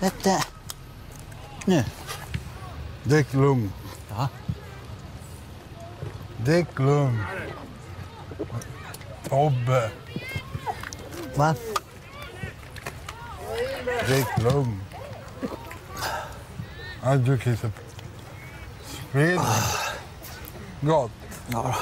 Vette! Nu. Drick lugnt. Ja. Drick lugnt. Tobbe, Va? drick lugnt. Ja, du kissar. Sprid. Ah. Gott. Ja då.